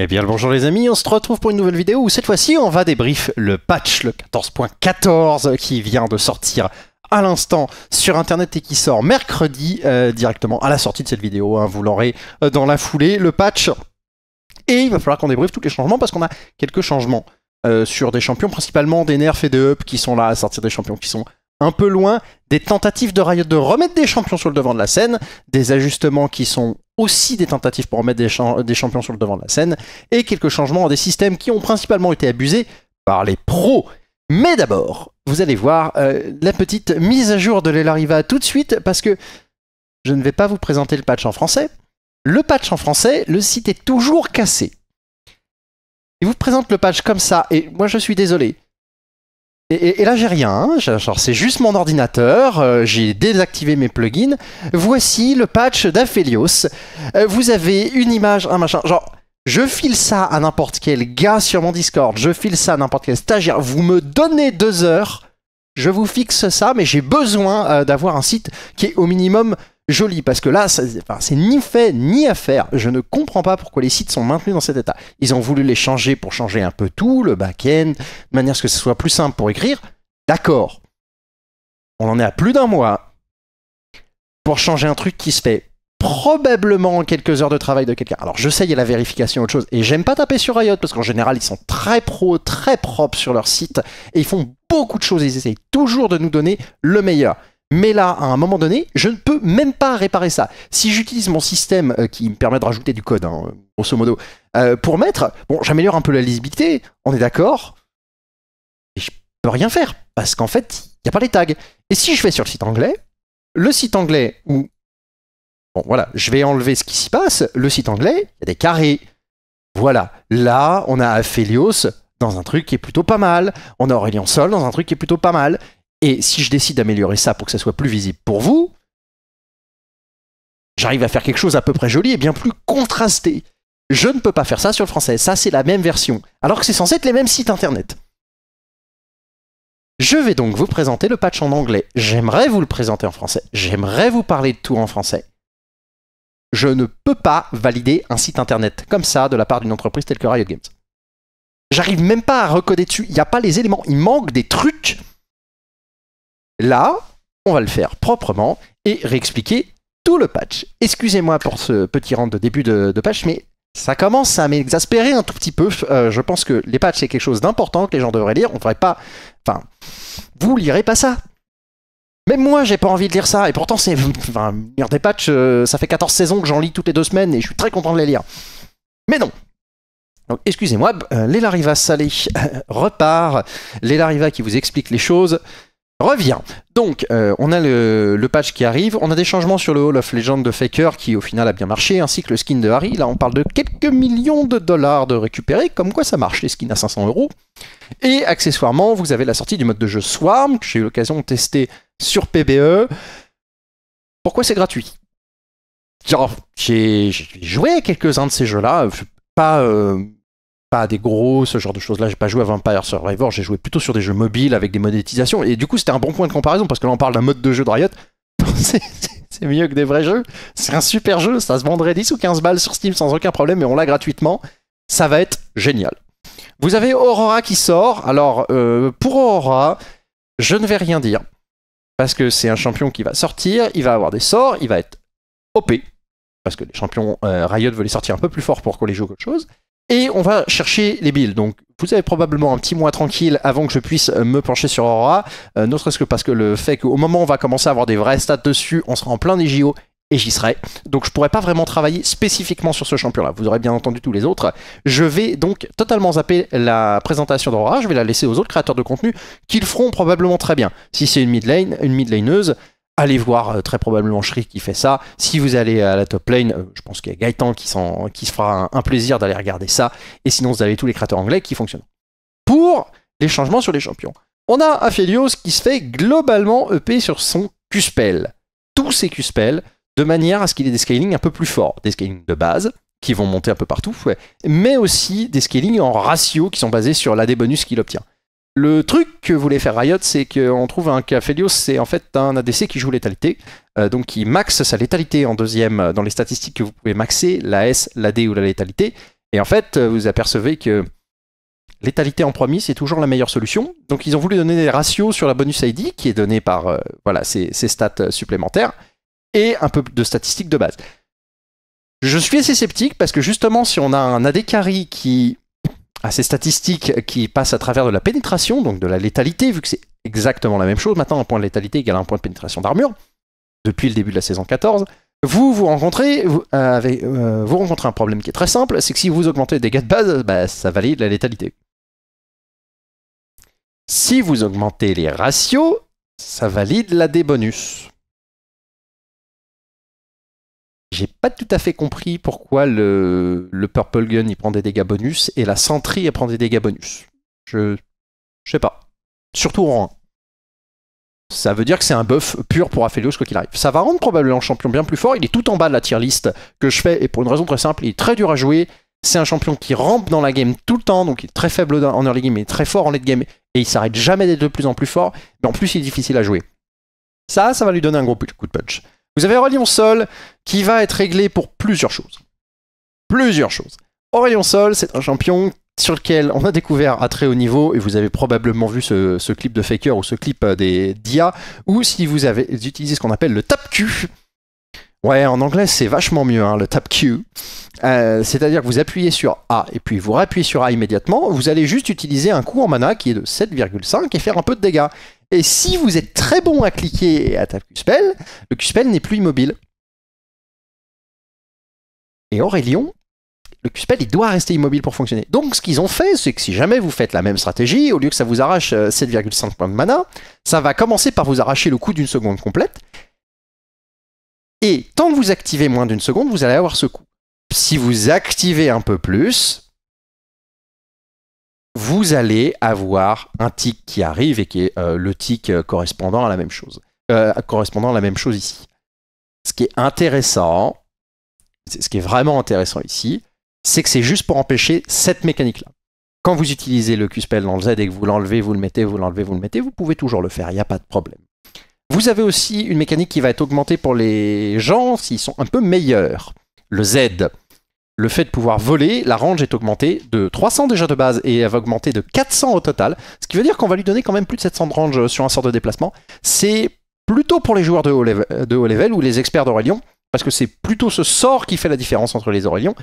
Eh bien le bonjour les amis, on se retrouve pour une nouvelle vidéo où cette fois-ci on va débrief le patch, le 14.14 qui vient de sortir à l'instant sur internet et qui sort mercredi euh, directement à la sortie de cette vidéo. hein. vous l'aurez euh, dans la foulée, le patch. Et il va falloir qu'on débriefe tous les changements parce qu'on a quelques changements euh, sur des champions, principalement des nerfs et des ups qui sont là à sortir des champions qui sont un peu loin, des tentatives de de remettre des champions sur le devant de la scène, des ajustements qui sont aussi des tentatives pour remettre des, des champions sur le devant de la scène, et quelques changements des systèmes qui ont principalement été abusés par les pros. Mais d'abord, vous allez voir euh, la petite mise à jour de l'Elariva tout de suite, parce que je ne vais pas vous présenter le patch en français. Le patch en français, le site est toujours cassé. Il vous présente le patch comme ça, et moi je suis désolé. Et, là j'ai rien, hein. Genre, c'est juste mon ordinateur, euh, j'ai désactivé mes plugins. Voici le patch d'Aphelios. Euh, vous avez une image, un machin, genre je file ça à n'importe quel gars sur mon Discord, je file ça à n'importe quel stagiaire, vous me donnez deux heures, je vous fixe ça, mais j'ai besoin euh, d'avoir un site qui est au minimum joli, parce que là, c'est ni fait ni à faire. Je ne comprends pas pourquoi les sites sont maintenus dans cet état. Ils ont voulu les changer pour changer un peu tout, le back-end, de manière à ce que ce soit plus simple pour écrire. D'accord. On en est à plus d'un mois pour changer un truc qui se fait probablement en quelques heures de travail de quelqu'un. Alors je sais, il y a la vérification, autre chose, et j'aime pas taper sur Riot parce qu'en général ils sont très pros, très propres sur leur site et ils font beaucoup de choses. Ils essayent toujours de nous donner le meilleur. Mais là, à un moment donné, je ne peux même pas réparer ça. Si j'utilise mon système euh, qui me permet de rajouter du code, hein, grosso modo, euh, pour mettre, bon, j'améliore un peu la lisibilité, on est d'accord, et je peux rien faire parce qu'en fait, il n'y a pas les tags. Et si je vais sur le site anglais, le site anglais où Bon, voilà, je vais enlever ce qui s'y passe. Le site anglais, il y a des carrés. Voilà, là, on a Aphelios dans un truc qui est plutôt pas mal. On a Aurélien Sol dans un truc qui est plutôt pas mal. Et si je décide d'améliorer ça pour que ça soit plus visible pour vous, j'arrive à faire quelque chose à peu près joli et bien plus contrasté. Je ne peux pas faire ça sur le français. Ça, c'est la même version. Alors que c'est censé être les mêmes sites internet. Je vais donc vous présenter le patch en anglais. J'aimerais vous le présenter en français. J'aimerais vous parler de tout en français je ne peux pas valider un site internet comme ça de la part d'une entreprise telle que Riot Games. J'arrive même pas à recoder dessus. Il n'y a pas les éléments. Il manque des trucs. Là, on va le faire proprement et réexpliquer tout le patch. Excusez-moi pour ce petit rang de début de, patch, mais ça commence à m'exaspérer un tout petit peu. Euh, je pense que les patchs, c'est quelque chose d'important que les gens devraient lire. On devrait pas. Enfin, vous lirez pas ça. Même moi, j'ai pas envie de lire ça, et pourtant, c'est. Enfin, lire des patchs, euh, ça fait 14 saisons que j'en lis toutes les deux semaines, et je suis très content de les lire. Mais non Donc, excusez-moi, euh, l'Elariva Salé repart. L'Elariva qui vous explique les choses revient. Donc, euh, on a le, le patch qui arrive, on a des changements sur le Hall of Legend de Faker qui, au final, a bien marché, ainsi que le skin de Harry. Là, on parle de quelques millions de dollars de récupérer, comme quoi ça marche, les skins à 500 euros. Et accessoirement, vous avez la sortie du mode de jeu Swarm, que j'ai eu l'occasion de tester sur PBE. Pourquoi c'est gratuit? Genre, j'ai joué à quelques-uns de ces jeux-là, euh, pas, euh, pas des gros, ce genre de choses-là. J'ai pas joué à Vampire Survivor, j'ai joué plutôt sur des jeux mobiles avec des monétisations. Et du coup, c'était un bon point de comparaison parce que là, on parle d'un mode de jeu de Riot. C'est mieux que des vrais jeux. C'est un super jeu, ça se vendrait 10 ou 15 balles sur Steam sans aucun problème, et on l'a gratuitement. Ça va être génial. Vous avez Aurora qui sort. Alors, euh, pour Aurora, je ne vais rien dire. Parce que c'est un champion qui va sortir, il va avoir des sorts, il va être OP. Parce que les champions euh, Riot veulent les sortir un peu plus fort pour qu'on les joue qu'autre chose. Et on va chercher les builds. Donc vous avez probablement un petit mois tranquille avant que je puisse euh, me pencher sur Aurora. Euh, ne serait-ce que parce que le fait qu'au moment où on va commencer à avoir des vrais stats dessus, on sera en plein des JO et j'y serai. Donc je pourrais pas vraiment travailler spécifiquement sur ce champion-là. Vous aurez bien entendu tous les autres. Je vais donc totalement zapper la présentation d'Aurora. Je vais la laisser aux autres créateurs de contenu qui le feront probablement très bien. Si c'est une mid lane, une mid laneuse, allez voir euh, très probablement Shriek qui fait ça. Si vous allez à la top lane, euh, je pense qu'il y a Gaëtan qui, se fera un, plaisir d'aller regarder ça. Et sinon, vous avez tous les créateurs anglais qui fonctionnent. Pour les changements sur les champions, on a Aphelios qui se fait globalement EP sur son Q-Spell. Tous ses Q-Spell, de manière à ce qu'il ait des scalings un peu plus forts. Des scalings de base, qui vont monter un peu partout, mais aussi des scalings en ratio qui sont basés sur l'AD bonus qu'il obtient. Le truc que voulait faire Riot, c'est qu'on trouve un qu'Aphelios, c'est en fait un ADC qui joue létalité, euh, donc qui maxe sa létalité en deuxième euh, dans les statistiques que vous pouvez maxer, la S, la D ou la létalité, Et en fait, euh, vous apercevez que létalité en promis, c'est toujours la meilleure solution. Donc ils ont voulu donner des ratios sur la bonus ID, qui est donnée par ces, stats supplémentaires, et un peu de statistiques de base. Je suis assez sceptique parce que justement, si on a un AD carry qui a ces statistiques qui passent à travers de la pénétration, donc de la létalité, vu que c'est exactement la même chose, maintenant un point de létalité égale un point de pénétration d'armure, depuis le début de la saison 14, vous, vous rencontrez, vous, euh, euh, vous rencontrez un problème qui est très simple, c'est que si vous augmentez les dégâts de base, bah, ça valide la létalité. Si vous augmentez les ratios, ça valide la D bonus. J'ai pas tout à fait compris pourquoi le, le Purple Gun il prend des dégâts bonus et la Sentry elle prend des dégâts bonus. Je, je sais pas. Surtout en 1. Ça veut dire que c'est un buff pur pour Aphelios quoi qu'il arrive. Ça va rendre probablement le champion bien plus fort. Il est tout en bas de la tier list que je fais et pour une raison très simple, il est très dur à jouer. C'est un champion qui rampe dans la game tout le temps, donc il est très faible en early game, mais très fort en late game et il s'arrête jamais d'être de plus en plus fort. Mais en plus, il est difficile à jouer. Ça, ça va lui donner un gros coup de punch. Vous avez Aurélien Sol qui va être réglé pour plusieurs choses. Plusieurs choses. Aurélien Sol, c'est un champion sur lequel on a découvert à très haut niveau, et vous avez probablement vu ce, clip de Faker ou ce clip euh, des DIA, ou si vous avez utilisé ce qu'on appelle le tap Q. Ouais, en anglais c'est vachement mieux, hein, le tap Q. Euh, C'est-à-dire que vous appuyez sur A et puis vous rappuyez sur A immédiatement, vous allez juste utiliser un coup en mana qui est de 7,5 et faire un peu de dégâts. Et si vous êtes très bon à cliquer et à taper Q-Spell, le Q-Spell n'est plus immobile. Et Aurélien, le Q-Spell, il doit rester immobile pour fonctionner. Donc, ce qu'ils ont fait, c'est que si jamais vous faites la même stratégie, au lieu que ça vous arrache euh, 7,5 points de mana, ça va commencer par vous arracher le coup d'une seconde complète. Et tant que vous activez moins d'une seconde, vous allez avoir ce coup. Si vous activez un peu plus, vous allez avoir un tic qui arrive et qui est euh, le tic euh, correspondant à la même chose. Euh, correspondant à la même chose ici. Ce qui est intéressant, ce qui est vraiment intéressant ici, c'est que c'est juste pour empêcher cette mécanique-là. Quand vous utilisez le Q-Spell dans le Z et que vous l'enlevez, vous le mettez, vous l'enlevez, vous le mettez, vous pouvez toujours le faire, il n'y a pas de problème. Vous avez aussi une mécanique qui va être augmentée pour les gens s'ils sont un peu meilleurs. Le Z. Le fait de pouvoir voler, la range est augmentée de 300 déjà de base et elle va augmenter de 400 au total. Ce qui veut dire qu'on va lui donner quand même plus de 700 de range sur un sort de déplacement. C'est plutôt pour les joueurs de haut level, ou les experts d'Aurélien, parce que c'est plutôt ce sort qui fait la différence entre les Aurélions.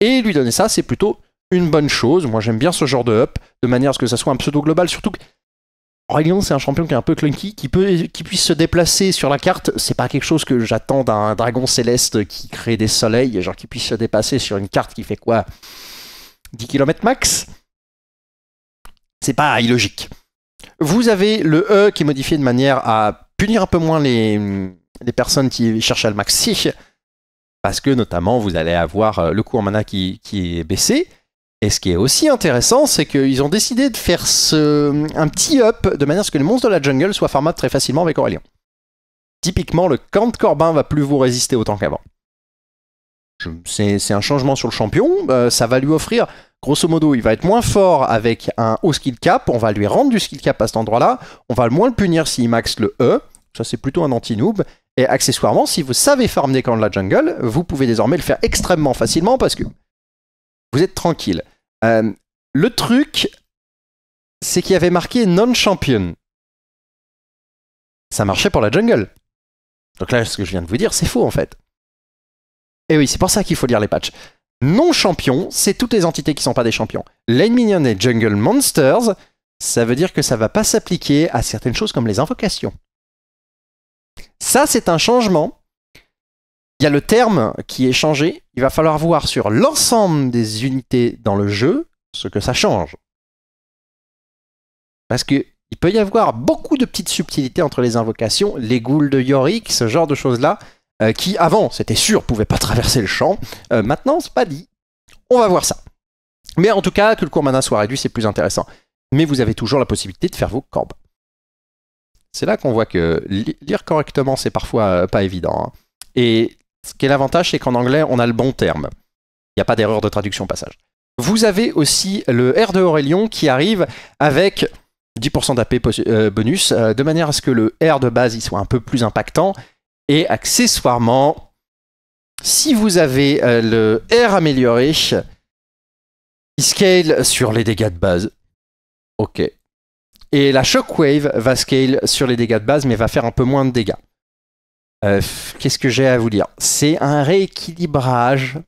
Et lui donner ça, c'est plutôt une bonne chose. Moi, j'aime bien ce genre de up, de manière à ce que ça soit un pseudo global. Surtout que Aurélien, c'est un champion qui est un peu clunky, qui, peut, puisse se déplacer sur la carte. C'est pas quelque chose que j'attends d'un dragon céleste qui crée des soleils, genre qui puisse se déplacer sur une carte qui fait quoi? 10 km max? C'est pas illogique. Vous avez le E qui est modifié de manière à punir un peu moins les, personnes qui cherchent à le maxi, parce que notamment vous allez avoir euh, le coût en mana qui est baissé. Et ce qui est aussi intéressant, c'est qu'ils ont décidé de faire un petit up de manière à ce que les monstres de la jungle soient farmables très facilement avec Aurélien. Typiquement, le camp de Corbin va plus vous résister autant qu'avant. C'est un changement sur le champion. euh, ça va lui offrir, grosso modo, il va être moins fort avec un haut skill cap. On va lui rendre du skill cap à cet endroit-là. On va moins le punir s'il max le E. Ça, c'est plutôt un anti-noob. Et accessoirement, si vous savez farm des camps de la jungle, vous pouvez désormais le faire extrêmement facilement parce que vous êtes tranquille. Euh, le truc, c'est qu'il y avait marqué non-champion. Ça marchait pour la jungle. Donc là, ce que je viens de vous dire, c'est faux en fait. Et oui, c'est pour ça qu'il faut lire les patchs. Non-champion, c'est toutes les entités qui sont pas des champions. Lane Minion et Jungle Monsters, ça veut dire que ça va pas s'appliquer à certaines choses comme les invocations. Ça, c'est un changement. Il y a le terme qui est changé. Il va falloir voir sur l'ensemble des unités dans le jeu ce que ça change. Parce que il peut y avoir beaucoup de petites subtilités entre les invocations, les ghouls de Yorick, ce genre de choses-là, euh, qui avant, c'était sûr, pouvaient pas traverser le champ. Euh, maintenant, c'est pas dit. On va voir ça. Mais en tout cas, que le cours mana soit réduit, c'est plus intéressant. Mais vous avez toujours la possibilité de faire vos corbes. C'est là qu'on voit que li- lire correctement, c'est parfois euh, pas évident. hein. Et ce qui est l'avantage, c'est qu'en anglais, on a le bon terme. Il n'y a pas d'erreur de traduction au passage. Vous avez aussi le R de Aurélien qui arrive avec 10% d'AP euh, bonus, euh, de manière à ce que le R de base soit un peu plus impactant. Et accessoirement, si vous avez euh, le R amélioré, Il scale sur les dégâts de base. Ok. Et la Shockwave va scale sur les dégâts de base, mais va faire un peu moins de dégâts. Euh, Qu'est-ce que j'ai à vous dire? C'est un rééquilibrage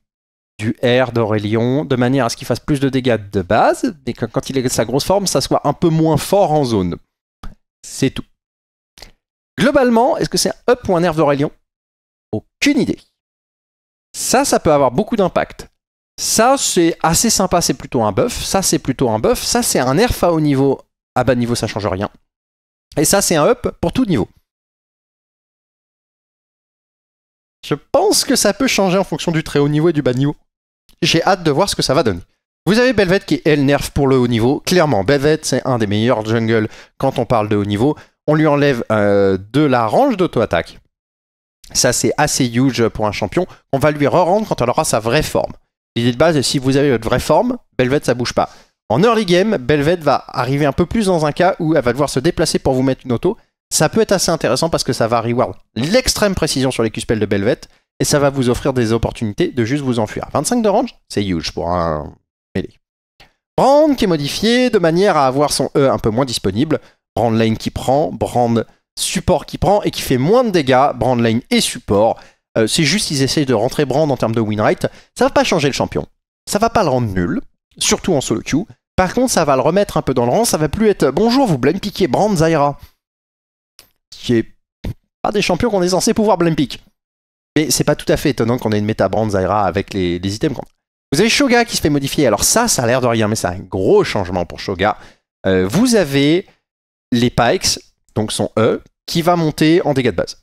du R d'Aurelion de manière à ce qu'il fasse plus de dégâts de base, mais que quand il est sa grosse forme, ça soit un peu moins fort en zone. C'est tout. Globalement, est-ce que c'est un up ou un nerf d'Aurelion Aucune idée. Ça, ça peut avoir beaucoup d'impact. Ça, c'est assez sympa, c'est plutôt un buff. Ça, c'est plutôt un buff. Ça, c'est un nerf à haut niveau. À bas niveau, ça change rien. Et ça, c'est un up pour tout niveau. Je pense que ça peut changer en fonction du très haut niveau et du bas niveau. J'ai hâte de voir ce que ça va donner. Vous avez Belvet qui est elle nerf pour le haut niveau. Clairement, Belvet, c'est un des meilleurs jungle quand on parle de haut niveau. On lui enlève euh, de la range d'auto-attaque. Ça, c'est assez huge pour un champion. On va lui re-rendre quand elle aura sa vraie forme. L'idée de base, si vous avez votre vraie forme, Belvet, ça bouge pas. En early game, Belvet va arriver un peu plus dans un cas où elle va devoir se déplacer pour vous mettre une auto. Ça peut être assez intéressant parce que ça va reward l'extrême précision sur les Q-spells de Belvet et ça va vous offrir des opportunités de juste vous enfuir. 25 de range, c'est huge pour un melee. Brand qui est modifié de manière à avoir son E un peu moins disponible. Brand lane qui prend, Brand support qui prend et qui fait moins de dégâts, Brand lane et support. Euh, c'est juste qu'ils essayent de rentrer Brand en termes de win rate. Ça va pas changer le champion. Ça va pas le rendre nul, surtout en solo queue. Par contre, ça va le remettre un peu dans le rang. Ça va plus être bonjour, vous blame piquez Brand Zyra. Qui est pas des champions qu'on est censé pouvoir blame. Mais c'est pas tout à fait étonnant qu'on ait une méta Brand Zyra avec les, items qu'on a. Vous avez Shoga qui se fait modifier. Alors ça, ça a l'air de rien, mais c'est un gros changement pour Shoga. Euh, vous avez les Pikes, donc son E, qui va monter en dégâts de base.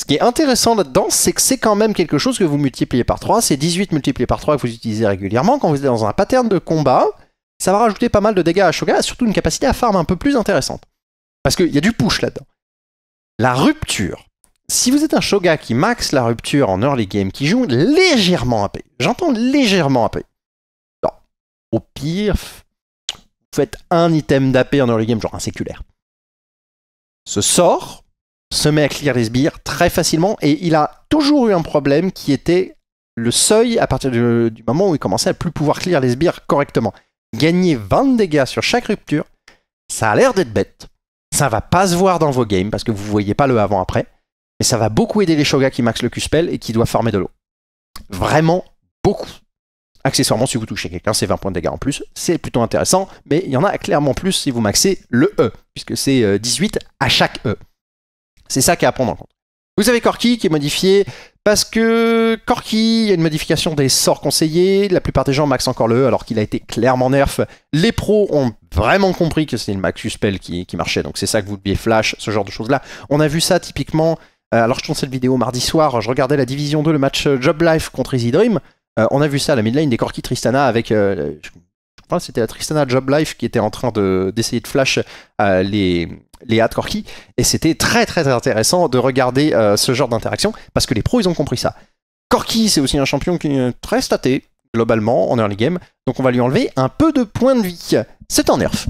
Ce qui est intéressant là-dedans, c'est que c'est quand même quelque chose que vous multipliez par 3. C'est 18 multiplié par 3 que vous utilisez régulièrement. Quand vous êtes dans un pattern de combat, ça va rajouter pas mal de dégâts à Shoga, surtout une capacité à farm un peu plus intéressante. Parce qu'il y a du push là-dedans. La rupture. Si vous êtes un Shoga qui max la rupture en early game, qui joue légèrement AP, j'entends légèrement AP. Non. Au pire, vous faites un item d'AP en early game, genre un séculaire. Ce sort se met à clear les sbires très facilement et il a toujours eu un problème qui était le seuil à partir du, moment où il commençait à plus pouvoir clear les sbires correctement. Gagner 20 dégâts sur chaque rupture, ça a l'air d'être bête. Ça va pas se voir dans vos games parce que vous voyez pas le avant-après. Mais ça va beaucoup aider les Shoga qui max le Q-spell et qui doivent farmer de l'eau. Vraiment beaucoup. Accessoirement, si vous touchez quelqu'un, c'est 20 points de dégâts en plus. C'est plutôt intéressant, mais il y en a clairement plus si vous maxez le E, puisque c'est 18 à chaque E. C'est ça qui est à prendre en compte. Vous avez Corki qui est modifié parce que Corki, il y a une modification des sorts conseillés. La plupart des gens maxent encore le E alors qu'il a été clairement nerf. Les pros ont vraiment compris que c'était le max spell qui, marchait, donc c'est ça que vous deviez flash, ce genre de choses-là. On a vu ça typiquement euh, alors je tourne cette vidéo mardi soir, je regardais la Division 2, le match euh, Job Life contre Easy Dream. Euh, on a vu ça, la midlane des Corki Tristana avec... c'était la Tristana Job Life qui était en train d'essayer de, flash les, les hard Corki. Et c'était très très intéressant de regarder ce genre d'interaction parce que les pros ils ont compris ça. Corki c'est aussi un champion qui est très staté globalement en early game. Donc on va lui enlever un peu de points de vie. C'est un nerf.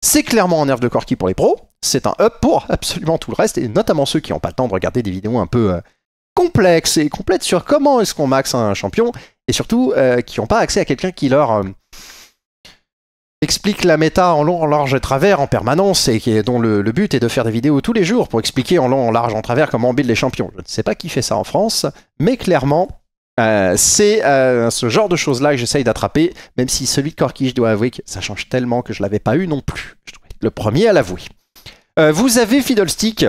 C'est clairement un nerf de Corki pour les pros c'est un up pour absolument tout le reste, et notamment ceux qui n'ont pas le temps de regarder des vidéos un peu euh, complexes et complètes sur comment est-ce qu'on max un champion, et surtout euh, qui n'ont pas accès à quelqu'un qui leur euh, explique la méta en long, en large et travers en permanence, et dont le, but est de faire des vidéos tous les jours pour expliquer en long, en large, en travers comment on build les champions. Je ne sais pas qui fait ça en France, mais clairement, c'est ce genre de choses-là que j'essaye d'attraper, même si celui de Corki, je dois avouer que ça change tellement que je l'avais pas eu non plus. Je dois être le premier à l'avouer. Euh, vous avez Fiddlestick,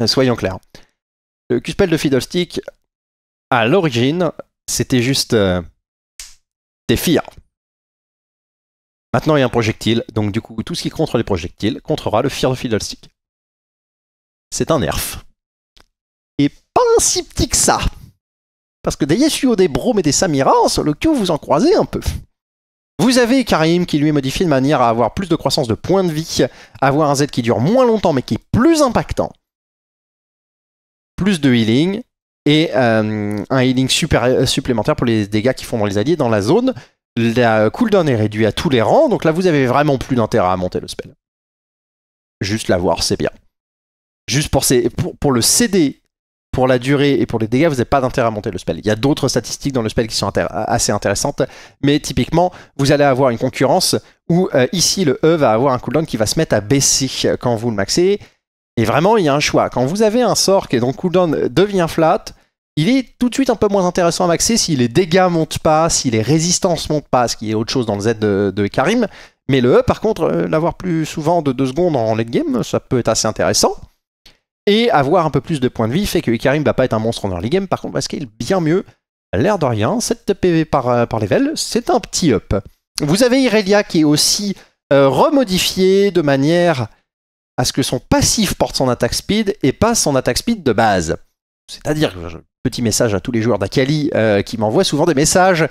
euh, soyons clairs. Le Q-spell de Fiddlestick, à l'origine, c'était juste euh, des fires. Maintenant, il y a un projectile, donc du coup, tout ce qui contre les projectiles contrera le fire de Fiddlestick. C'est un nerf. Et pas si petit que ça. Parce que des Yasuo, des Brom et des Samira, sur le Q, vous en croisez un peu. Vous avez Karim qui lui est modifié de manière à avoir plus de croissance de points de vie, avoir un Z qui dure moins longtemps mais qui est plus impactant, plus de healing, et euh, un healing euh, supplémentaire pour les dégâts qui font dans les alliés dans la zone. La cooldown est réduit à tous les rangs, donc là vous avez vraiment plus d'intérêt à monter le spell. Juste l'avoir, c'est bien. Juste pour, le CD pour la durée et pour les dégâts, vous n'avez pas d'intérêt à monter le spell. Il y a d'autres statistiques dans le spell qui sont assez intéressantes, mais typiquement, vous allez avoir une concurrence où euh, ici le E va avoir un cooldown qui va se mettre à baisser quand vous le maxez. Et vraiment, il y a un choix. Quand vous avez un sort qui est donc cooldown devient flat, il est tout de suite un peu moins intéressant à maxer si les dégâts montent pas, si les résistances montent pas, ce qui est autre chose dans le Z de, Karim. Mais le E, par contre, euh, l'avoir plus souvent de 2 secondes en late game, ça peut être assez intéressant. Et avoir un peu plus de points de vie fait que Karim va pas être un monstre en early game, par contre, va scale bien mieux. L'air de rien, 7 PV par, euh, par level, c'est un petit up. Vous avez Irelia qui est aussi euh, remodifié de manière à ce que son passif porte son attaque speed et pas son attaque speed de base. C'est-à-dire, petit message à tous les joueurs d'Akali euh, qui m'envoient souvent des messages.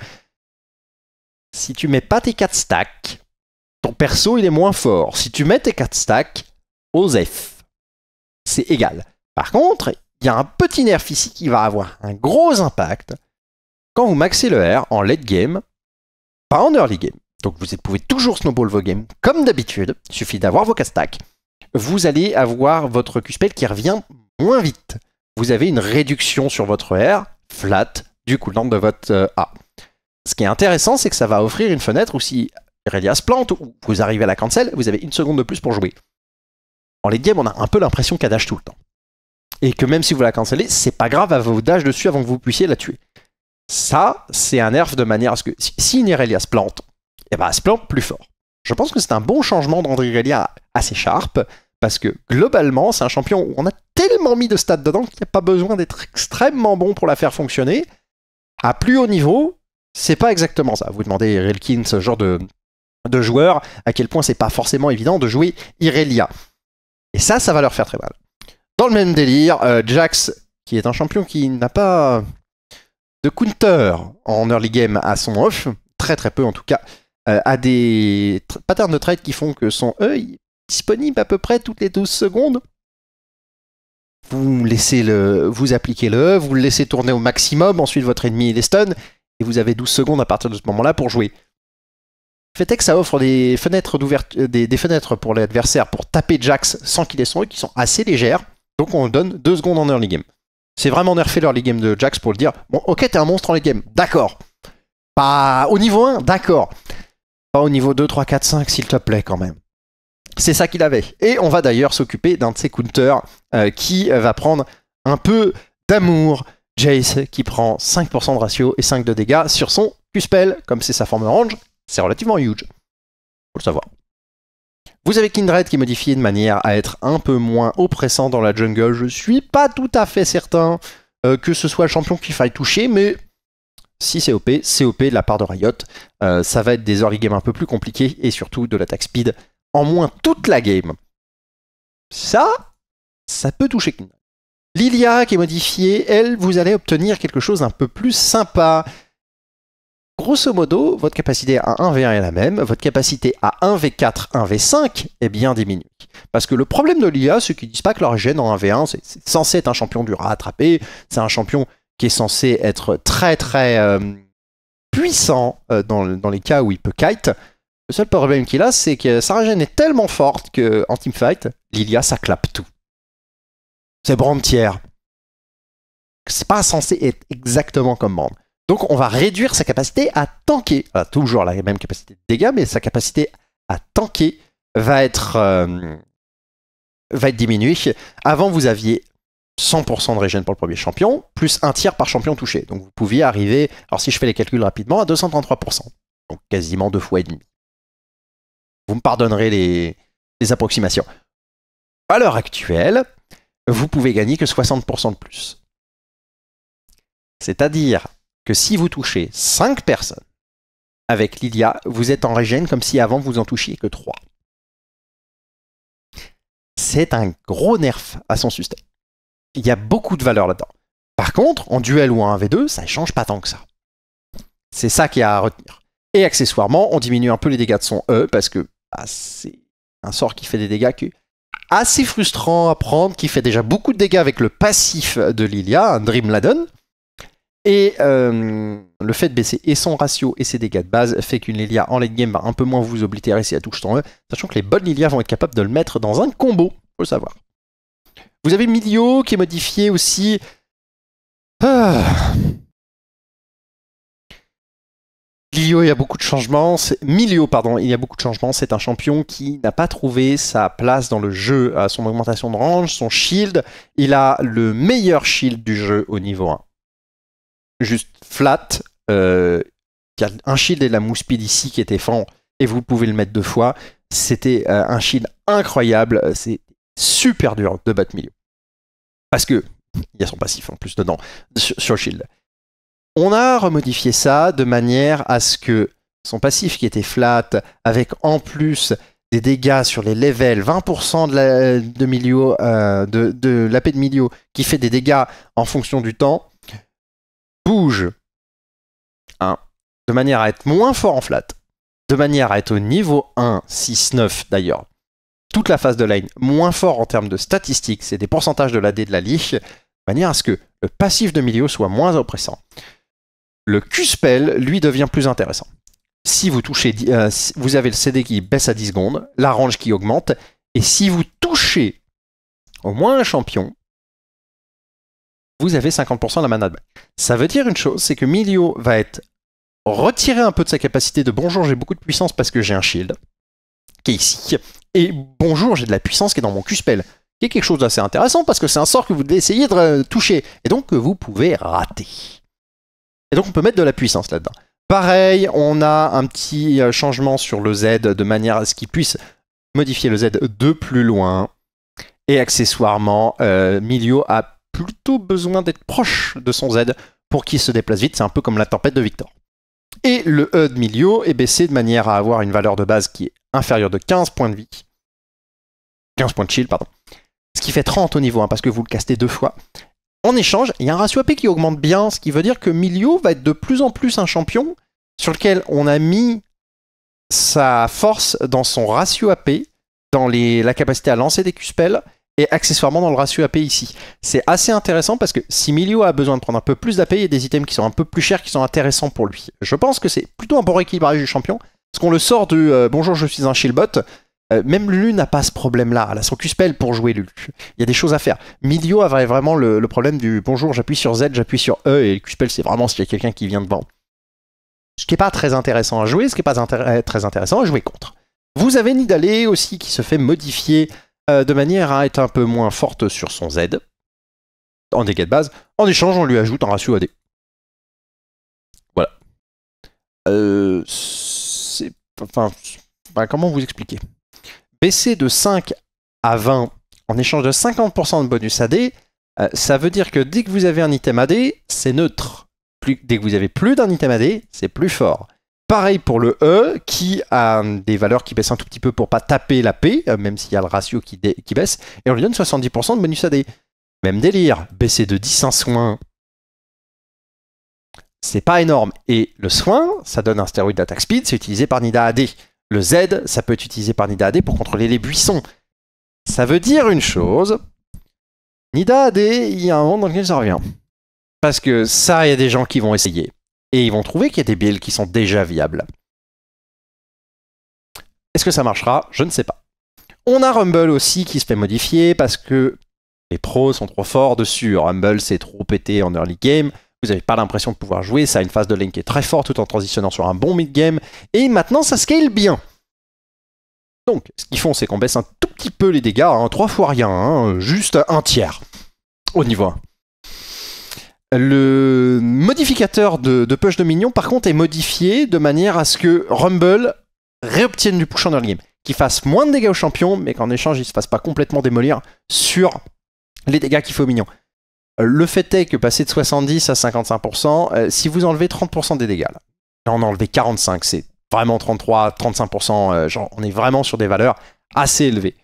Si tu mets pas tes 4 stacks, ton perso il est moins fort. Si tu mets tes 4 stacks, F, c'est égal. Par contre, il y a un petit nerf ici qui va avoir un gros impact quand vous maxez le R en late game, pas en early game. Donc vous pouvez toujours snowball vos games comme d'habitude, il suffit d'avoir vos 4 stacks. Vous allez avoir votre Q-spell qui revient moins vite vous avez une réduction sur votre R, flat, du cooldown de votre euh, A. Ce qui est intéressant, c'est que ça va offrir une fenêtre où si Relias plante ou vous arrivez à la cancel, vous avez une seconde de plus pour jouer. En late game, on a un peu l'impression qu'elle dash tout le temps. Et que même si vous la cancellez, c'est pas grave, à vous dash dessus avant que vous puissiez la tuer. Ça, c'est un nerf de manière à ce que si, une Irelia se plante, eh ben, elle se plante plus fort. Je pense que c'est un bon changement d'André Irelia assez sharp, parce que globalement, c'est un champion où on a tellement mis de stats dedans qu'il n'y a pas besoin d'être extrêmement bon pour la faire fonctionner. À plus haut niveau, c'est pas exactement ça. Vous demandez Relkin, ce genre de, de joueur, à quel point c'est pas forcément évident de jouer Irelia. Et ça, ça va leur faire très mal. Dans le même délire, euh, Jax, qui est un champion qui n'a pas de counter en early game à son off, très très peu en tout cas, euh, a des patterns de trade qui font que son E disponible à peu près toutes les 12 secondes. Vous laissez le, vous appliquez le, vous le laissez tourner au maximum, ensuite votre ennemi est stun, et vous avez 12 secondes à partir de ce moment-là pour jouer. Le fait est que ça offre des fenêtres, euh, des, des fenêtres pour l'adversaire pour taper Jax sans qu'il ait son qui sont assez légères, donc on donne 2 secondes en early game. C'est vraiment nerfé l'early game de Jax pour le dire, bon ok t'es un monstre en early game, d'accord. Pas au niveau 1, d'accord. Pas au niveau 2, 3, 4, 5 s'il te plaît quand même. C'est ça qu'il avait. Et on va d'ailleurs s'occuper d'un de ses counters euh, qui va prendre un peu d'amour. Jace qui prend 5% de ratio et 5 de dégâts sur son Q-Spell. Comme c'est sa forme orange, c'est relativement huge. Faut le savoir. Vous avez Kindred qui est modifié de manière à être un peu moins oppressant dans la jungle. Je suis pas tout à fait certain euh, que ce soit le champion qu'il faille toucher, mais si c'est OP, c'est OP de la part de Riot. Euh, ça va être des early games un peu plus compliqués et surtout de l'attaque speed en moins toute la game. Ça, ça peut toucher Lilia qui est modifiée, elle, vous allez obtenir quelque chose d'un peu plus sympa. Grosso modo, votre capacité à 1v1 est la même, votre capacité à 1v4, 1v5 est bien diminuée. Parce que le problème de Lilia, c'est qu'ils disent pas que leur gêne en 1v1, c'est censé être un champion dur à attraper, c'est un champion qui est censé être très très euh, puissant euh, dans, dans, les cas où il peut kite. Le seul problème qu'il a, c'est que sa régène est tellement forte que en teamfight, Lilia, ça clappe tout. C'est Brand tiers. C'est pas censé être exactement comme Brand. Donc on va réduire sa capacité à tanker. a toujours la même capacité de dégâts, mais sa capacité à tanker va être, euh, va être diminuée. Avant, vous aviez 100% de régène pour le premier champion, plus un tiers par champion touché. Donc vous pouviez arriver, alors si je fais les calculs rapidement, à 233%. Donc quasiment deux fois et demi. Vous me pardonnerez les, approximations. À l'heure actuelle, vous pouvez gagner que 60% de plus. C'est-à-dire que si vous touchez 5 personnes avec Lilia, vous êtes en régène comme si avant vous en touchiez que 3. C'est un gros nerf à son système. Il y a beaucoup de valeur là-dedans. Par contre, en duel ou en 1v2, ça ne change pas tant que ça. C'est ça qui a à retenir. Et accessoirement, on diminue un peu les dégâts de son E parce que c'est un sort qui fait des dégâts assez frustrant à prendre, qui fait déjà beaucoup de dégâts avec le passif de Lilia, un Dream Laden. Et euh, le fait de baisser et son ratio et ses dégâts de base fait qu'une Lilia en late game va un peu moins vous oblitérer si elle touche son E, sachant que les bonnes Lilia vont être capables de le mettre dans un combo, faut le savoir. Vous avez Milio qui est modifié aussi Ah. Lio, il y a beaucoup de changements. Milio, pardon, il y a beaucoup de changements. C'est un champion qui n'a pas trouvé sa place dans le jeu à son augmentation de range, son shield. Il a le meilleur shield du jeu au niveau 1. Juste flat. Euh, il y a un shield et la mousse speed ici qui était franc et vous pouvez le mettre deux fois. C'était euh, un shield incroyable. C'est super dur de battre Milio. Parce que il y a son passif en plus dedans sur, le shield. On a remodifié ça de manière à ce que son passif qui était flat, avec en plus des dégâts sur les levels, 20% de, la, de, Milio, euh, de, l'AP qui fait des dégâts en fonction du temps, bouge. Hein, de manière à être moins fort en flat, de manière à être au niveau 1, 6, 9 d'ailleurs, toute la phase de lane moins fort en termes de statistiques, c'est des pourcentages de l'AD de la liche, de manière à ce que le passif de Milio soit moins oppressant le Q-Spell, lui, devient plus intéressant. Si vous touchez, euh, vous avez le CD qui baisse à 10 secondes, la range qui augmente, et si vous touchez au moins un champion, vous avez 50% de la mana de Ça veut dire une chose, c'est que Milio va être retiré un peu de sa capacité de bonjour, j'ai beaucoup de puissance parce que j'ai un shield, qui est ici, et bonjour, j'ai de la puissance qui est dans mon Q-Spell, qui est quelque chose d'assez intéressant parce que c'est un sort que vous devez essayer de toucher, et donc que vous pouvez rater. Et donc on peut mettre de la puissance là-dedans. Pareil, on a un petit euh, changement sur le Z de manière à ce qu'il puisse modifier le Z de plus loin. Et accessoirement, euh, Milio a plutôt besoin d'être proche de son Z pour qu'il se déplace vite. C'est un peu comme la tempête de Victor. Et le E de Milio est baissé de manière à avoir une valeur de base qui est inférieure de 15 points de vie. 15 points de shield, pardon. Ce qui fait 30 au niveau 1 parce que vous le castez deux fois. En échange, il y a un ratio AP qui augmente bien, ce qui veut dire que Milio va être de plus en plus un champion sur lequel on a mis sa force dans son ratio AP, dans la capacité à lancer des Q-spells, et accessoirement dans le ratio AP ici. C'est assez intéressant parce que si Milio a besoin de prendre un peu plus d'AP, il y a des items qui sont un peu plus chers, qui sont intéressants pour lui. Je pense que c'est plutôt un bon rééquilibrage du champion, parce qu'on le sort du euh, Bonjour, je suis un shieldbot », euh, même Lulu n'a pas ce problème-là. Elle a son Q-spell pour jouer Lulu. Il y a des choses à faire. Milio avait vraiment le, problème du bonjour, j'appuie sur Z, j'appuie sur E, et le Q-spell, c'est vraiment s'il y a quelqu'un qui vient devant. Ce qui n'est pas très intéressant à jouer, ce qui n'est pas euh, très intéressant à jouer contre. Vous avez Nidale aussi qui se fait modifier euh, de manière à être un peu moins forte sur son Z, en dégâts de base. En échange, on lui ajoute un ratio AD. Voilà. Comment vous expliquer? Baisser de 5 à 20 en échange de 50% de bonus AD, euh, ça veut dire que dès que vous avez un item AD, c'est neutre. dès que vous avez plus d'un item AD, c'est plus fort. Pareil pour le E, qui a des valeurs qui baissent un tout petit peu pour pas taper la P, euh, même s'il y a le ratio qui, qui, baisse, et on lui donne 70% de bonus AD. Même délire, baisser de 10 un soin, c'est pas énorme. Et le soin, ça donne un stéroïde d'attaque speed, c'est utilisé par Nida AD. Le Z, ça peut être utilisé par Nida AD pour contrôler les buissons. Ça veut dire une chose. Nida AD, il y a un monde dans lequel ça revient. Parce que ça, il y a des gens qui vont essayer. Et ils vont trouver qu'il y a des builds qui sont déjà viables. Est-ce que ça marchera? Je ne sais pas. On a Rumble aussi qui se fait modifier parce que les pros sont trop forts dessus. Rumble, c'est trop pété en early game vous n'avez pas l'impression de pouvoir jouer, ça a une phase de lane qui est très forte tout en transitionnant sur un bon mid-game, et maintenant ça scale bien. Donc, ce qu'ils font, c'est qu'on baisse un tout petit peu les dégâts, hein, trois fois rien, hein, juste un tiers au niveau 1. Le modificateur de, push de minion, par contre, est modifié de manière à ce que Rumble réobtienne du push en early game, qu'il fasse moins de dégâts au champion, mais qu'en échange, il ne se fasse pas complètement démolir sur les dégâts qu'il fait au minion. Le fait est que passer de 70 à 55%, euh, si vous enlevez 30% des dégâts, là, on a enlevé 45, c'est vraiment 33, 35%, euh, genre, on est vraiment sur des valeurs assez élevées.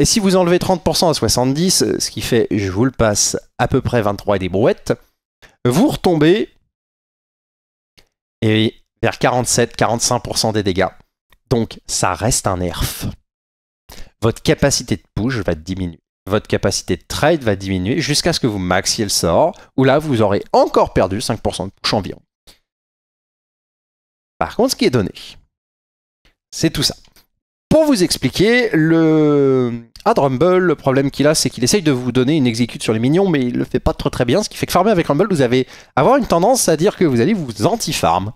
Et si vous enlevez 30% à 70, euh, ce qui fait, je vous le passe, à peu près 23 et des brouettes, vous retombez et vers 47-45% des dégâts. Donc ça reste un nerf. Votre capacité de push va diminuer votre capacité de trade va diminuer jusqu'à ce que vous maxiez le sort, où là, vous aurez encore perdu 5% de push environ. Par contre, ce qui est donné, c'est tout ça. Pour vous expliquer, le Ad Rumble, le problème qu'il a, c'est qu'il essaye de vous donner une exécute sur les minions, mais il le fait pas très très bien, ce qui fait que farmer avec Rumble, vous allez avoir une tendance à dire que vous allez vous anti-farm.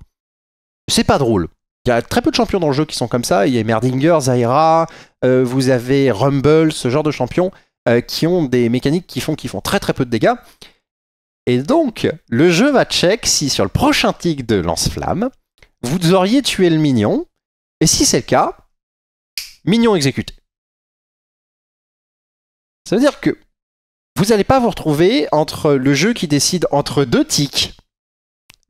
C'est pas drôle. Il y a très peu de champions dans le jeu qui sont comme ça. Il y a Merdinger, Zaira, euh, vous avez Rumble, ce genre de champions euh, qui ont des mécaniques qui font, qui font très très peu de dégâts. Et donc, le jeu va check si sur le prochain tic de lance-flamme, vous auriez tué le mignon. Et si c'est le cas, mignon exécuté. Ça veut dire que vous n'allez pas vous retrouver entre le jeu qui décide entre deux tics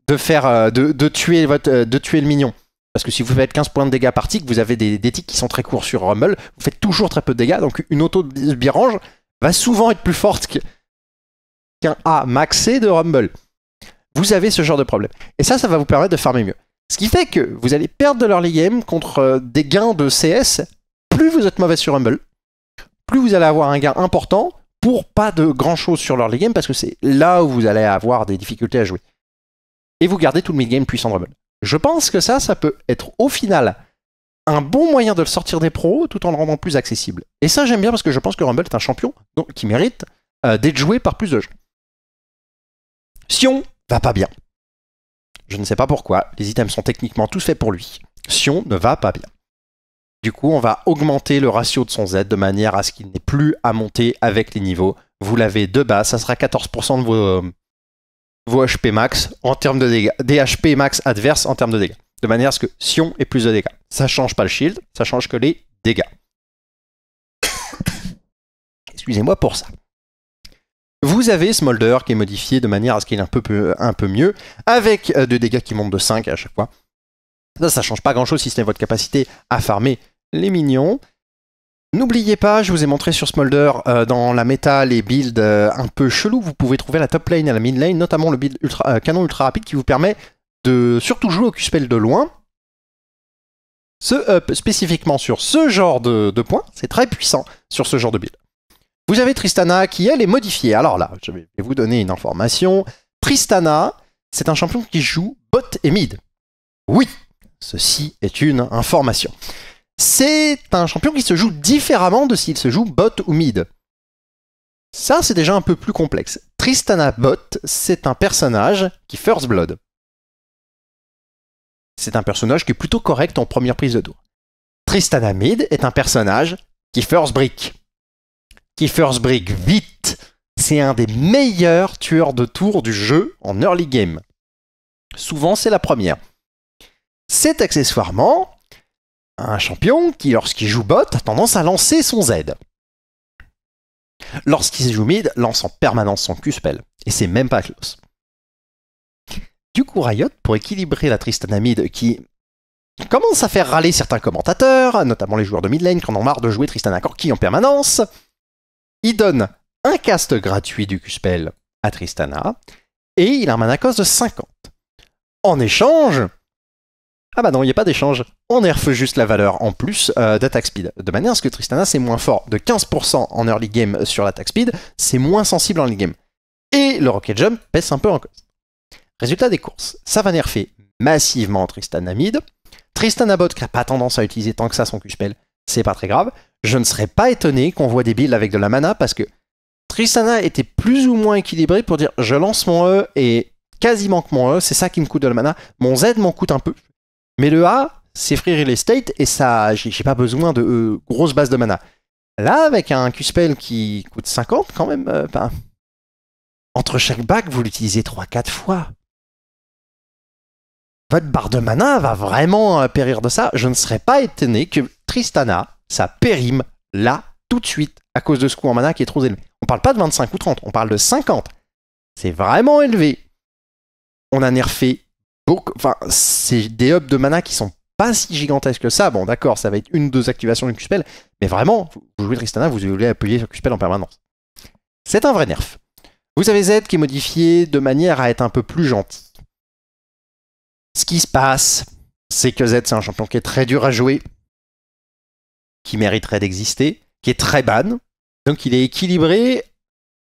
de faire euh, de, tuer votre, euh, de tuer le mignon. Parce que si vous faites 15 points de dégâts par tic, vous avez des, des tics qui sont très courts sur Rumble, vous faites toujours très peu de dégâts, donc une auto de birange va souvent être plus forte qu'un A maxé de Rumble. Vous avez ce genre de problème. Et ça, ça va vous permettre de farmer mieux. Ce qui fait que vous allez perdre de l'early game contre euh, des gains de CS. Plus vous êtes mauvais sur Rumble, plus vous allez avoir un gain important pour pas de grand chose sur l'early game parce que c'est là où vous allez avoir des difficultés à jouer. Et vous gardez tout le mid-game puissant de Rumble. Je pense que ça, ça peut être au final un bon moyen de le sortir des pros tout en le rendant plus accessible. Et ça, j'aime bien parce que je pense que Rumble est un champion qui mérite euh, d'être joué par plus de gens. Sion va pas bien. Je ne sais pas pourquoi, les items sont techniquement tous faits pour lui. Sion ne va pas bien. Du coup, on va augmenter le ratio de son Z de manière à ce qu'il n'ait plus à monter avec les niveaux. Vous l'avez de bas, ça sera 14% de vos, vos HP max en termes de dégâts. Des HP max adverses en termes de dégâts. De manière à ce que Sion ait plus de dégâts. Ça change pas le shield, ça change que les dégâts. Excusez-moi pour ça. Vous avez Smolder qui est modifié de manière à ce qu'il est un peu, un peu mieux, avec euh, des dégâts qui montent de 5 à chaque fois. Ça, ça change pas grand chose si ce n'est votre capacité à farmer les minions. N'oubliez pas, je vous ai montré sur Smolder euh, dans la méta les builds euh, un peu chelous. Vous pouvez trouver la top lane et la mid lane, notamment le build canon ultra rapide qui vous permet de surtout jouer au Q-spell de loin. Ce spécifiquement sur ce genre de, de points, c'est très puissant sur ce genre de build. Vous avez Tristana qui, elle, est modifiée. Alors là, je vais vous donner une information. Tristana, c'est un champion qui joue bot et mid. Oui, ceci est une information. C'est un champion qui se joue différemment de s'il se joue bot ou mid. Ça, c'est déjà un peu plus complexe. Tristana bot, c'est un personnage qui first blood. C'est un personnage qui est plutôt correct en première prise de tour. Tristana mid est un personnage qui first brick qui first break vite. C'est un des meilleurs tueurs de tour du jeu en early game. Souvent, c'est la première. C'est accessoirement un champion qui, lorsqu'il joue bot, a tendance à lancer son Z. Lorsqu'il joue mid, lance en permanence son Q-spell. Et c'est même pas close. Du coup, Riot, pour équilibrer la Tristana mid qui commence à faire râler certains commentateurs, notamment les joueurs de mid lane qui en ont marre de jouer Tristana Corki en permanence, il donne un cast gratuit du Q-Spell à Tristana, et il a un mana cost de 50. En échange, ah bah non, il n'y a pas d'échange. On nerfe juste la valeur en plus euh, d'attack speed. De manière à ce que Tristana, c'est moins fort. De 15% en early game sur l'attack speed, c'est moins sensible en early game. Et le rocket jump pèse un peu en cost. Résultat des courses, ça va nerfer massivement Tristana mid. Tristana bot qui n'a pas tendance à utiliser tant que ça son Q-Spell, c'est pas très grave je ne serais pas étonné qu'on voit des builds avec de la mana parce que Tristana était plus ou moins équilibré pour dire je lance mon E et quasiment que mon E, c'est ça qui me coûte de la mana. Mon Z m'en coûte un peu. Mais le A, c'est free real estate et ça, j'ai pas besoin de euh, grosses bases de mana. Là, avec un Q-spell qui coûte 50, quand même, euh, ben, entre chaque bac, vous l'utilisez 3-4 fois. Votre barre de mana va vraiment euh, périr de ça. Je ne serais pas étonné que Tristana ça périme là, tout de suite, à cause de ce coût en mana qui est trop élevé. On parle pas de 25 ou 30, on parle de 50. C'est vraiment élevé. On a nerfé Enfin, c'est des hubs de mana qui sont pas si gigantesques que ça. Bon, d'accord, ça va être une ou deux activations du Q-Spell, mais vraiment, vous jouez Tristana, vous voulez appuyer sur Q-Spell en permanence. C'est un vrai nerf. Vous avez Z qui est modifié de manière à être un peu plus gentil. Ce qui se passe, c'est que Z, c'est un champion qui est très dur à jouer, qui mériterait d'exister, qui est très ban. Donc il est équilibré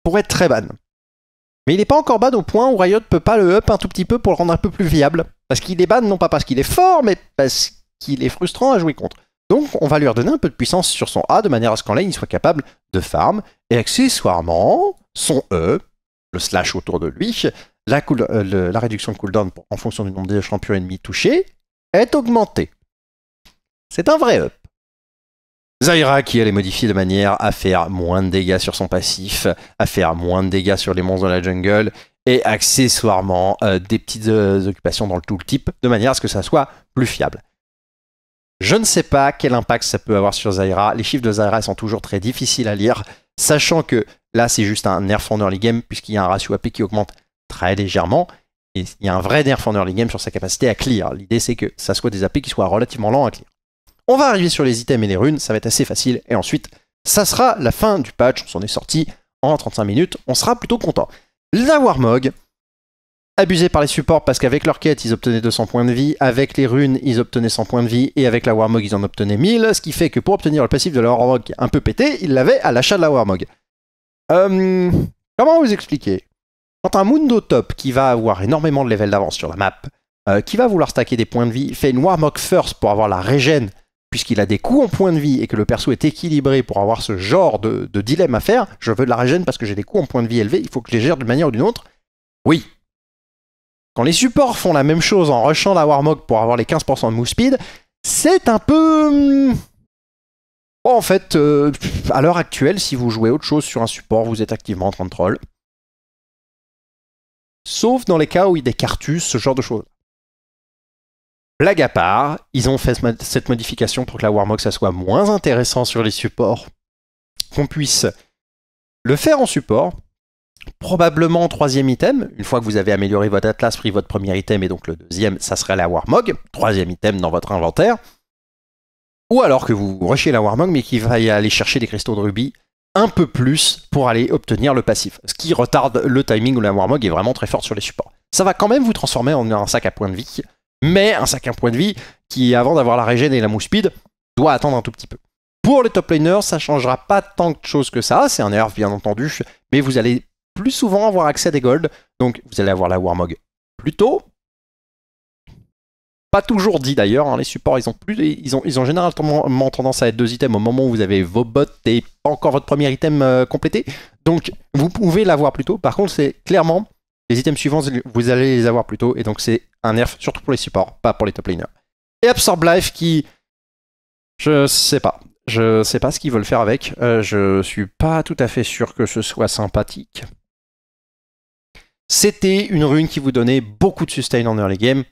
pour être très ban. Mais il n'est pas encore ban au point où Riot peut pas le up un tout petit peu pour le rendre un peu plus viable. Parce qu'il est ban non pas parce qu'il est fort, mais parce qu'il est frustrant à jouer contre. Donc on va lui redonner un peu de puissance sur son A de manière à ce qu'en lane il soit capable de farm. Et accessoirement, son E, le slash autour de lui, la, euh, la réduction de cooldown en fonction du nombre de champions ennemis touchés est augmentée. C'est un vrai up. Zaira qui elle est modifiée de manière à faire moins de dégâts sur son passif, à faire moins de dégâts sur les monstres de la jungle, et accessoirement euh, des petites euh, occupations dans le tooltip, de manière à ce que ça soit plus fiable. Je ne sais pas quel impact ça peut avoir sur Zaira. Les chiffres de Zaira sont toujours très difficiles à lire, sachant que là c'est juste un nerf en early game, puisqu'il y a un ratio AP qui augmente très légèrement, et il y a un vrai nerf en early game sur sa capacité à clear. L'idée c'est que ça soit des AP qui soient relativement lents à clear. On va arriver sur les items et les runes, ça va être assez facile. Et ensuite, ça sera la fin du patch. On s'en est sorti en 35 minutes. On sera plutôt content. La Warmog, abusé par les supports parce qu'avec leur quête, ils obtenaient 200 points de vie. Avec les runes, ils obtenaient 100 points de vie. Et avec la Warmog, ils en obtenaient 1000. Ce qui fait que pour obtenir le passif de la Warmog un peu pété, ils l'avaient à l'achat de la Warmog. Euh, comment vous expliquer? Quand un Mundo top qui va avoir énormément de level d'avance sur la map, euh, qui va vouloir stacker des points de vie, fait une Warmog first pour avoir la régène puisqu'il a des coups en point de vie et que le perso est équilibré pour avoir ce genre de, dilemme à faire, je veux de la régène parce que j'ai des coups en point de vie élevés, il faut que je les gère d'une manière ou d'une autre. Oui. Quand les supports font la même chose en rushant la Warmog pour avoir les 15% de move speed, c'est un peu... Hmm, en fait, euh, à l'heure actuelle, si vous jouez autre chose sur un support, vous êtes activement en train de troll. Sauf dans les cas où il y a des cartus, ce genre de choses. Blague à part, ils ont fait cette modification pour que la Warmog soit moins intéressant sur les supports, qu'on puisse le faire en support, probablement en troisième item, une fois que vous avez amélioré votre atlas, pris votre premier item, et donc le deuxième, ça serait la Warmog, troisième item dans votre inventaire, ou alors que vous rushez la Warmog, mais qu'il va aller chercher des cristaux de rubis un peu plus pour aller obtenir le passif, ce qui retarde le timing où la Warmog est vraiment très forte sur les supports. Ça va quand même vous transformer en un sac à points de vie, mais un sac à point de vie qui, avant d'avoir la régène et la move speed, doit attendre un tout petit peu. Pour les top laners, ça changera pas tant de choses que ça, c'est un nerf bien entendu, mais vous allez plus souvent avoir accès à des golds, donc vous allez avoir la Warmog plus tôt. Pas toujours dit d'ailleurs, hein, les supports ils ont, plus, ils, ont, ils ont généralement tendance à être deux items au moment où vous avez vos bots et pas encore votre premier item euh, complété, donc vous pouvez l'avoir plus tôt. Par contre, c'est clairement les items suivants, vous allez les avoir plus tôt, et donc c'est un nerf surtout pour les supports, pas pour les top laners. Et Absorb Life qui... Je sais pas. Je sais pas ce qu'ils veulent faire avec. Euh, je suis pas tout à fait sûr que ce soit sympathique. C'était une rune qui vous donnait beaucoup de sustain en early game.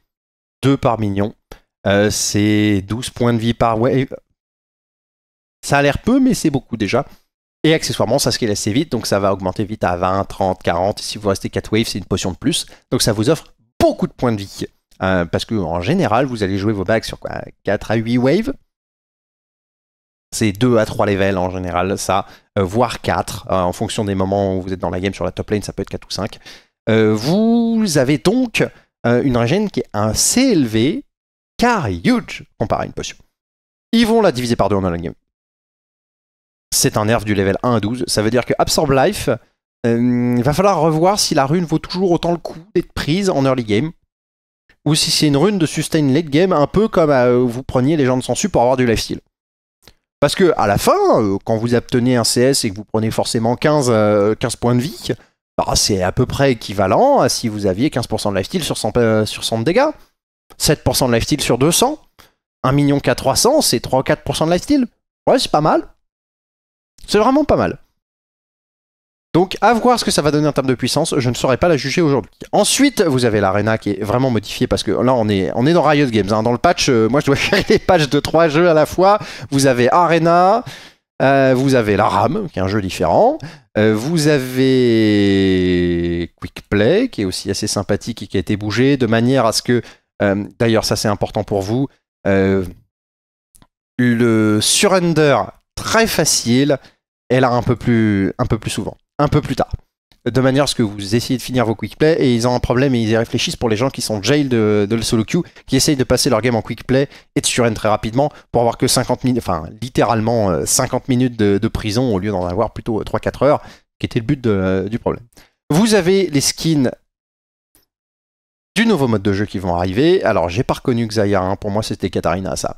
2 par minion. Euh, c'est 12 points de vie par wave. Ça a l'air peu, mais c'est beaucoup déjà. Et accessoirement, ça scale assez vite, donc ça va augmenter vite à 20, 30, 40. si vous restez 4 waves, c'est une potion de plus. Donc ça vous offre beaucoup de points de vie. Euh, parce que en général, vous allez jouer vos bags sur quoi 4 à 8 waves. C'est 2 à 3 levels en général, ça, euh, voire 4, euh, en fonction des moments où vous êtes dans la game sur la top lane, ça peut être 4 ou 5. vous avez donc une régène qui est assez élevée, car huge comparé à une potion. Ils vont la diviser par deux en la game c'est un nerf du level 1 à 12. Ça veut dire que Absorb Life, il euh, va falloir revoir si la rune vaut toujours autant le coup d'être prise en early game. Ou si c'est une rune de sustain late game, un peu comme euh, vous preniez les gens de sensu pour avoir du lifesteal. Parce que à la fin, euh, quand vous obtenez un CS et que vous prenez forcément 15, 15 points de vie, bah, c'est à peu près équivalent à si vous aviez 15% de lifesteal sur 100, sur 100 de dégâts. 7% de lifesteal sur 200. 1 million k 300, c'est 3-4% de lifesteal. Ouais, c'est pas mal. C'est vraiment pas mal. Donc à voir ce que ça va donner en termes de puissance, je ne saurais pas la juger aujourd'hui. Ensuite, vous avez l'arena qui est vraiment modifiée parce que là on est, on est dans Riot Games. Hein. Dans le patch, euh, moi je dois faire les patchs de trois jeux à la fois. Vous avez Arena, euh, vous avez la RAM, qui est un jeu différent. Euh, vous avez Quick Play, qui est aussi assez sympathique et qui a été bougé de manière à ce que, d'ailleurs ça c'est important pour vous, le surrender très facile est là un peu plus, un peu plus souvent, un peu plus tard. De manière à ce que vous essayez de finir vos quick play et ils ont un problème et ils y réfléchissent pour les gens qui sont jail de, de solo queue, qui essayent de passer leur game en quick play et de surrend très rapidement pour avoir que 50 minutes, enfin littéralement 50 euh, minutes de, prison au lieu d'en avoir plutôt 3-4 heures, qui était le but du problème. Vous avez les skins du nouveau mode de jeu qui vont arriver. Alors j'ai pas reconnu Xayah, hein. pour moi c'était Katarina ça.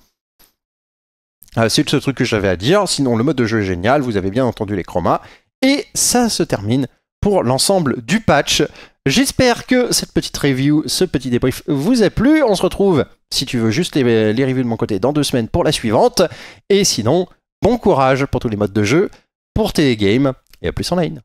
Euh, c'est ce truc que j'avais à dire. Sinon, le mode de jeu est génial. Vous avez bien entendu les chromas. Et ça se termine pour l'ensemble du patch. J'espère que cette petite review, ce petit débrief vous a plu. On se retrouve, si tu veux, juste les, les reviews de mon côté dans deux semaines pour la suivante. Et sinon, bon courage pour tous les modes de jeu, pour tes games, et à plus en ligne.